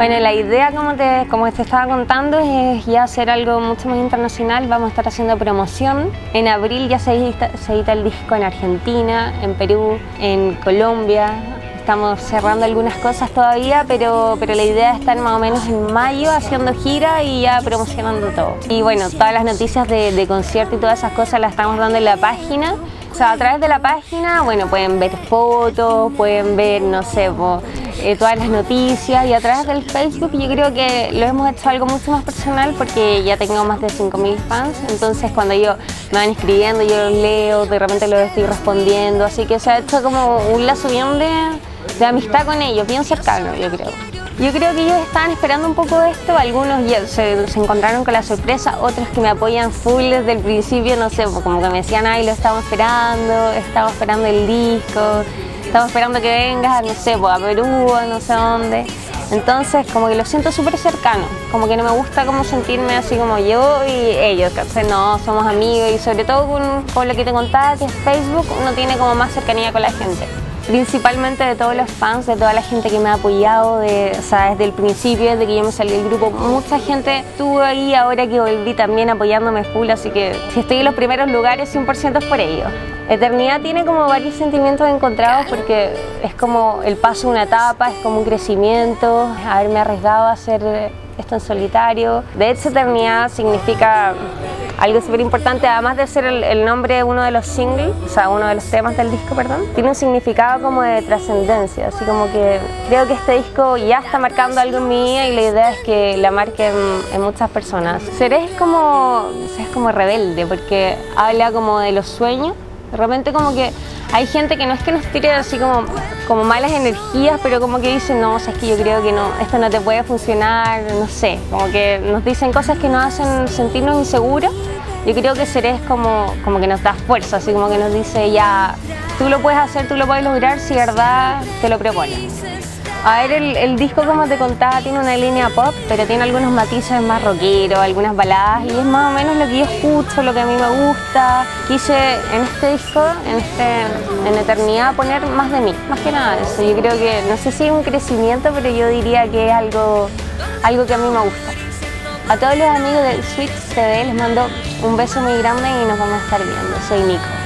Bueno, la idea, como te, como te estaba contando, es ya hacer algo mucho más internacional. Vamos a estar haciendo promoción. En abril ya se edita, el disco en Argentina, en Perú, en Colombia. Estamos cerrando algunas cosas todavía, pero, pero la idea es estar más o menos en mayo haciendo gira y ya promocionando todo. Y bueno, todas las noticias de, de concierto y todas esas cosas las estamos dando en la página. O sea, a través de la página, bueno, pueden ver fotos, pueden ver, no sé, eh, todas las noticias y a través del Facebook yo creo que lo hemos hecho algo mucho más personal porque ya tengo más de 5.000 fans, entonces cuando yo me van escribiendo, yo los leo, de repente los estoy respondiendo, así que se ha hecho como un lazo bien de, de amistad con ellos, bien cercano yo creo. Yo creo que ellos estaban esperando un poco esto, algunos ya se, encontraron con la sorpresa, otros que me apoyan full desde el principio, no sé, como que me decían, ay, lo estamos esperando, estamos esperando el disco, estamos esperando que vengas, no sé, pues, a Perú, no sé dónde. Entonces, como que lo siento súper cercano, como que no me gusta como sentirme así como yo y ellos, que no, somos amigos y sobre todo con, lo que te contaba, que es Facebook, uno tiene como más cercanía con la gente principalmente de todos los fans, de toda la gente que me ha apoyado de, o sea, desde el principio, desde que yo me salí del grupo. Mucha gente estuvo ahí ahora que volví también apoyándome full, así que si estoy en los primeros lugares, 100% es por ello. Eternidad tiene como varios sentimientos encontrados porque es como el paso de una etapa, es como un crecimiento, haberme arriesgado a hacer esto en solitario. De hecho, Eternidad significa algo súper importante, además de ser el, nombre de uno de los singles, o sea, uno de los temas del disco, perdón, tiene un significado como de trascendencia, así como que creo que este disco ya está marcando algo en mí y la idea es que la marque en, muchas personas. Seré es como, es como rebelde porque habla como de los sueños, de repente como que hay gente que no es que nos tire así como, como malas energías, pero como que dicen, no, o sea, es que yo creo que no, esto no te puede funcionar, no sé, como que nos dicen cosas que nos hacen sentirnos inseguros yo creo que Ceres como, como que nos da fuerza, así como que nos dice ya, tú lo puedes hacer, tú lo puedes lograr si verdad te lo propones. A ver, el, disco como te contaba tiene una línea pop, pero tiene algunos matices más rockeros, algunas baladas y es más o menos lo que yo escucho, lo que a mí me gusta. Quise en este disco, en, este, en Eternidad, poner más de mí, más que nada eso. Yo creo que, no sé si es un crecimiento, pero yo diría que es algo, algo que a mí me gusta. A todos los amigos de Switch TV les mando un beso muy grande y nos vamos a estar viendo. Soy Nico.